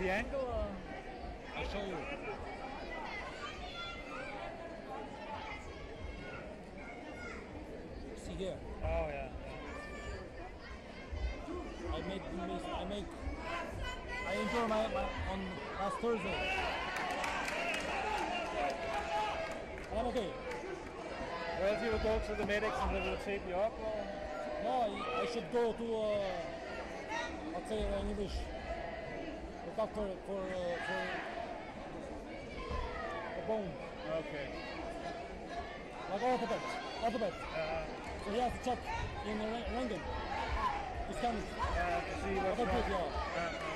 the angle uh, or? I'll show you. See here. Oh yeah. I make I make I enjoy my, my on last Thursday. I'm okay. Well, if you would go to the medics and they will tape you up. Or? No, I, I should go to, uh, I'll say in English, the doctor for uh, for the bone, Okay. like orthoped, orthoped. Uh, So he has to check in the. To scan it. uh, to see what's wrong. yeah. Uh,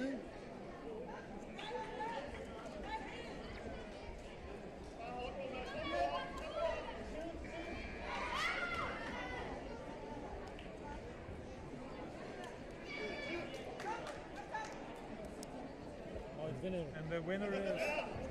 Oh, and the winner is